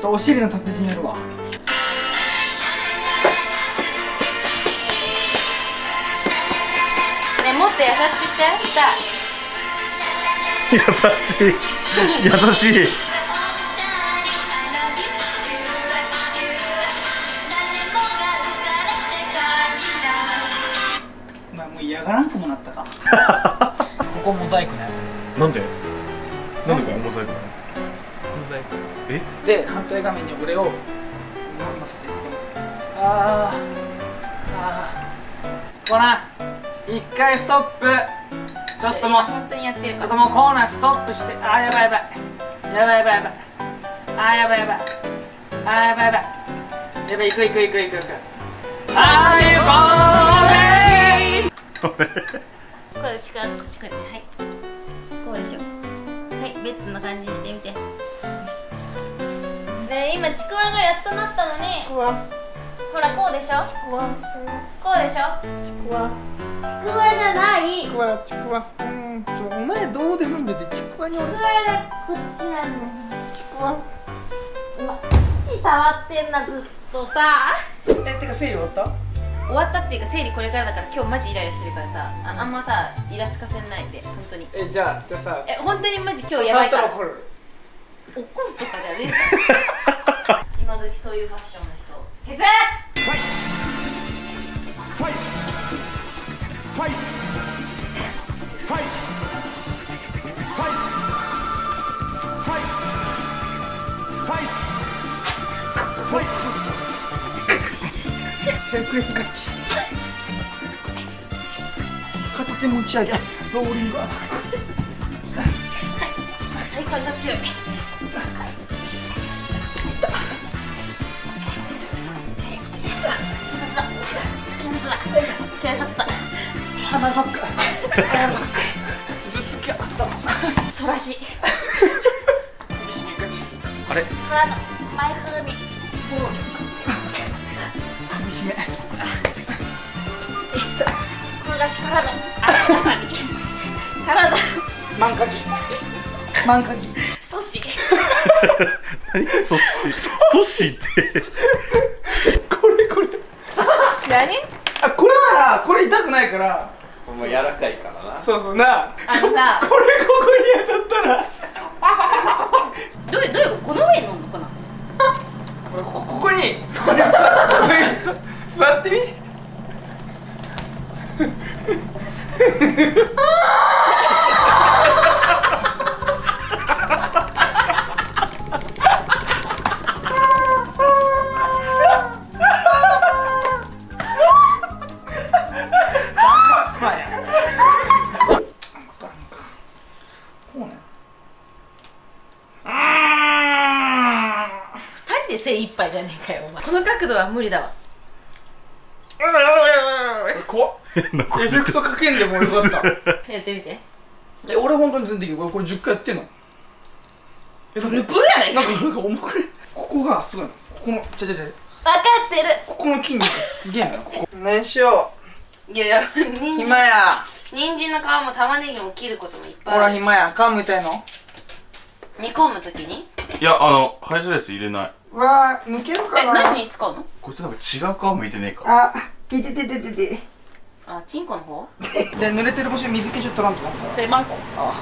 とお尻の達人やるわ。ねもっと優しくして。痛い優しい。優しい。まあもう嫌がらんくもなったか。ここモザイクね。なんで？なんでここモザイクなの？モザイクえ？で反対画面に俺を乗せてあーあー。コー。ナー一回ストップ。ちょっとも。う本当にやってるちょっともうコーナーストップして。あーやばいやばい。やばいやばいやばい。あーやばいやばい。あーやばいやばい。やばい行く行く行く行く行く。あーゆこー。れこれ近く近くではい。こうでしょ。はいベッドの感じにしてみてで今ちくわがやっとなったのに。ちくわ。ほらこうでしょ？ちくわ。こうでしょ？ちくわ。ちくわじゃない。ちくわちくわ。うん。ちょお前どうでもいいんだってちくわに俺ちくわがこっちなのちくわ。うわ父触ってんなずっとさ。えてか整理終わった？終わったっていうか生理これからだから今日マジイライラしてるからさ。ああんまさイラつかせないで本当に。えじゃあじゃあさ。え本当にマジ今日やばいから。触ったら怒るとかじゃねえ 今時そういうファッションの人。ケツヘルクレスガッチ片手持ち上げローリングアップ体幹が強い警察だ。鼻バック鼻バック頭突き頭そらしい。首絞めガチあれ体前かがみ首絞め転がし体足まさに体満かぎ満かぎ阻止何？ソッシー。ソッシーって。これこれ。何あこれならこれ痛くないから。もう柔らかいからな。そうそう。なあ。のさ。これ二人で精一杯じゃねえかよお前。この角度は無理だわ。怖っ。エフェクトかけんでもよかった。やってみて。え俺本当に全然できる。これこれ10回やってんの。えプルプルやなんかなんか重くね。ここがすごいの。ここのちゃちゃちゃ。分かってる。ここの筋肉すげえのよここ。何しよいやい。や暇や。人参の皮も玉ねぎも切ることもいっぱい。ほら暇や。皮むいたいの？煮込むときに？いやあのハイスライス入れない。うわー抜けるえかな？啊何に使うの？こいつなんか違う皮むいてねえか。あいててててて。あチンコの方？で濡れてる場所に水気ちょっと取らんとな。それマンコ。あ